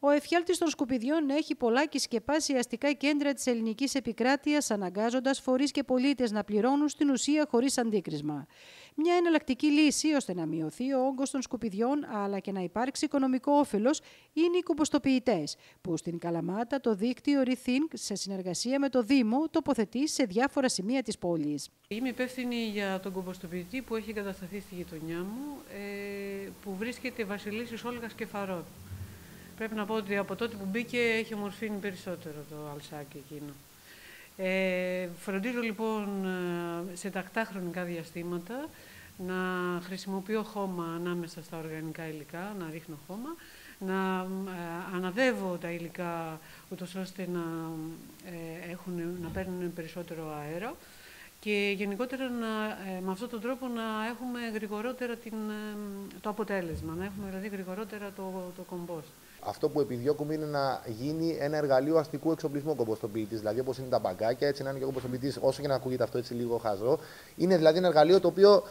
Ο εφιάλτης των σκουπιδιών έχει πολλά και σκεπάσει αστικά κέντρα της ελληνικής επικράτειας, αναγκάζοντας φορείς και πολίτες να πληρώνουν στην ουσία χωρίς αντίκρισμα. Μια εναλλακτική λύση ώστε να μειωθεί ο όγκος των σκουπιδιών αλλά και να υπάρξει οικονομικό όφελος είναι οι κομποστοποιητές, που στην Καλαμάτα το δίκτυο Rethink σε συνεργασία με το Δήμο τοποθετεί σε διάφορα σημεία της πόλης. Είμαι υπεύθυνη για τον κομποστοποιητή που έχει κατασταθεί στη γειτονιά μου, ε, που βρίσκεται Βασιλίσης Όλγας Κεφαρό. Πρέπει να πω ότι από τότε που μπήκε έχει ομορφύνει περισσότερο το αλσάκι εκείνο. Ε, φροντίζω λοιπόν ε, σε τακτά χρονικά διαστήματα να χρησιμοποιώ χώμα ανάμεσα στα οργανικά υλικά, να ρίχνω χώμα, να ε, αναδεύω τα υλικά ούτως ώστε να, ε, έχουν, να παίρνουν περισσότερο αέρα και γενικότερα να, ε, με αυτόν τον τρόπο να έχουμε γρηγορότερα την, το αποτέλεσμα, να έχουμε δηλαδή γρηγορότερα το, το κομπόστ. Αυτό που επιδιώκουμε είναι να γίνει ένα εργαλείο αστικού εξοπλισμού κομποστοποιητή. Δηλαδή, όπως είναι τα μπαγκάκια, έτσι να είναι και ο κομποστοποιητή, όσο και να ακούγεται αυτό έτσι λίγο χαζό. Είναι δηλαδή ένα εργαλείο το οποίο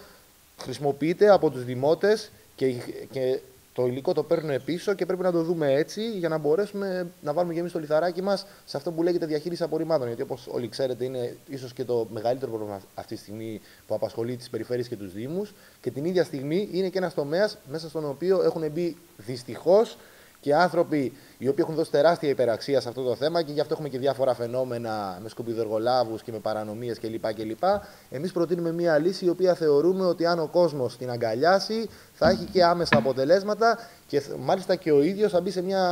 χρησιμοποιείται από τους δημότες και, και το υλικό το παίρνουν πίσω και πρέπει να το δούμε έτσι για να μπορέσουμε να βάλουμε και εμείς το λιθαράκι μας σε αυτό που λέγεται διαχείριση απορριμμάτων. Γιατί όπως όλοι ξέρετε, είναι ίσως και το μεγαλύτερο πρόβλημα αυτή τη στιγμή που απασχολεί τις περιφέρειες και τους Δήμους. Και την ίδια στιγμή είναι και ένας τομέας μέσα στον οποίο έχουν μπει δυστυχώς και άνθρωποι οι οποίοι έχουν δώσει τεράστια υπεραξία σε αυτό το θέμα και γι' αυτό έχουμε και διάφορα φαινόμενα με σκουπιδεργολάβους και με παρανομίες κλπ. κλπ. Εμείς προτείνουμε μια λύση η οποία θεωρούμε ότι αν ο κόσμος την αγκαλιάσει θα έχει και άμεσα αποτελέσματα και μάλιστα και ο ίδιος θα μπει σε μια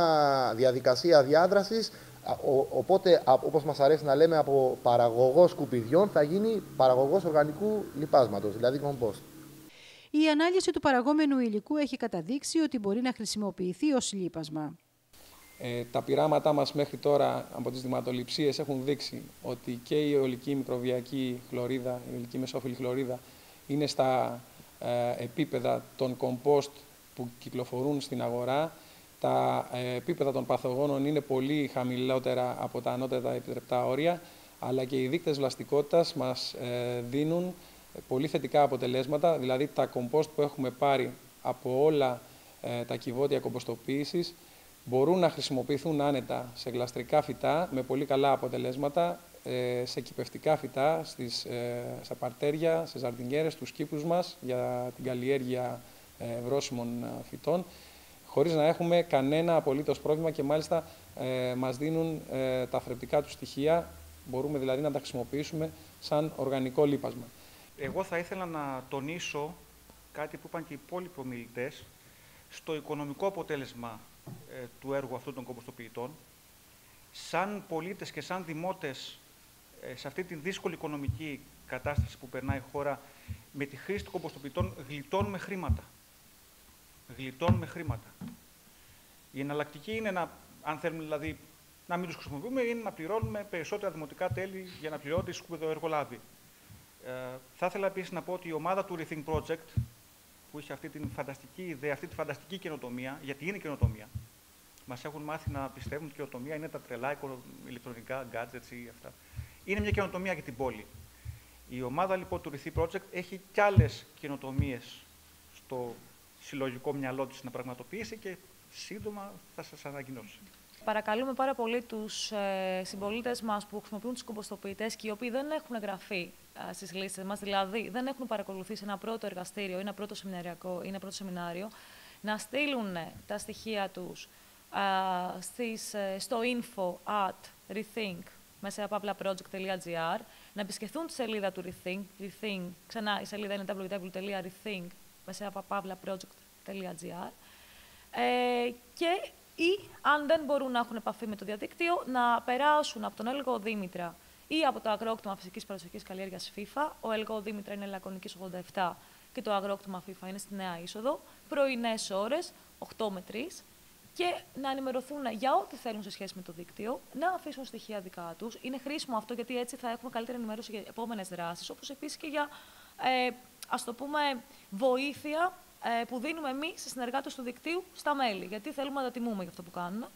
διαδικασία διάδρασης οπότε, όπως μας αρέσει να λέμε, από παραγωγός σκουπιδιών θα γίνει παραγωγός οργανικού λιπάσματος, δηλαδή compost. Η ανάλυση του παραγόμενου υλικού έχει καταδείξει ότι μπορεί να χρησιμοποιηθεί ως λίπασμα. Ε, τα πειράματά μας μέχρι τώρα από τις δηματοληψίες έχουν δείξει ότι και η ολική μικροβιακή χλωρίδα, η ολική μεσόφιλη χλωρίδα είναι στα ε, επίπεδα των κομπόστ που κυκλοφορούν στην αγορά. Τα ε, επίπεδα των παθογόνων είναι πολύ χαμηλότερα από τα ανώτερα επιτρεπτά όρια, αλλά και οι δείκτες βλαστικότητας μας ε, δίνουν πολύ θετικά αποτελέσματα, δηλαδή τα κομπόστ που έχουμε πάρει από όλα ε, τα κυβότια κομποστοποίησης μπορούν να χρησιμοποιηθούν άνετα σε γλαστρικά φυτά με πολύ καλά αποτελέσματα, ε, σε κυπευτικά φυτά, στις, ε, στα παρτέρια, σε ζαρτινιέρες, στους κήπους μας για την καλλιέργεια ε, βρώσιμων φυτών, χωρίς να έχουμε κανένα απολύτως πρόβλημα και μάλιστα ε, μας δίνουν τα θρεπτικά τους στοιχεία, μπορούμε δηλαδή να τα χρησιμοποιήσουμε σαν οργανικό λίπασμα. Εγώ θα ήθελα να τονίσω κάτι που είπαν και οι υπόλοιποι ομιλητές στο οικονομικό αποτέλεσμα ε, του έργου αυτού των κομποστοποιητών. Σαν πολίτες και σαν δημότες ε, σε αυτή τη δύσκολη οικονομική κατάσταση που περνάει η χώρα, με τη χρήση των κομποστοποιητών γλιτώνουμε χρήματα. Γλιτώνουμε χρήματα. Η εναλλακτική είναι να, αν θέλουμε δηλαδή να μην τους χρησιμοποιούμε, είναι να πληρώνουμε περισσότερα δημοτικά τέλη για να πληρώνει σκουπιδοεργολάβη. Ε, θα ήθελα επίσης να πω ότι η ομάδα του Rethink Project, που είχε αυτή την φανταστική ιδέα, αυτή τη φανταστική καινοτομία, γιατί είναι καινοτομία, μας έχουν μάθει να πιστεύουν ότι η καινοτομία είναι τα τρελά ηλεκτρονικά gadgets ή αυτά. Είναι μια καινοτομία για την πόλη. Η ομάδα λοιπόν του Rethink Project έχει κι άλλες καινοτομίες στο συλλογικό μυαλό της να πραγματοποιήσει και σύντομα θα σας ανακοινώσει. Παρακαλούμε πάρα πολύ τους ε, συμπολίτες μας που χρησιμοποιούν τους κομποστοποιητές και οι οποίοι δεν έχουν εγγραφεί στις λίστες μας, δηλαδή δεν έχουν παρακολουθήσει ένα πρώτο εργαστήριο ή ένα πρώτο σεμιναριακό ή ένα πρώτο σεμινάριο, να στείλουν τα στοιχεία τους ε, στο info at rethink μέσα project.gr, να επισκεφθούν τη σελίδα του Rethink, Rethink ξανά η σελίδα είναι www.rethink μέσα project.gr ε, και ή αν δεν μπορούν να έχουν επαφή με το διαδίκτυο, να περάσουν από τον έλεγχο Δήμητρα ή από το αγρόκτημα φυσικής παραδοσιακής καλλιέργειας FIFA. Ο έλεγχο Δήμητρα είναι Λακωνικής 87 και το αγρόκτημα FIFA είναι στη νέα είσοδο. Πρωινές ώρες, 8 με 3 και να ενημερωθούν για ό,τι θέλουν σε σχέση με το δίκτυο, να αφήσουν στοιχεία δικά τους. Είναι χρήσιμο αυτό γιατί έτσι θα έχουμε καλύτερη ενημέρωση για επόμενες δράσεις, όπως επίσης και για ε, ας το πούμε, βοήθεια ε, που δίνουμε εμείς, οι συνεργάτες του δικτύου, στα μέλη. Γιατί θέλουμε να τα τιμούμε για αυτό που κάνουν.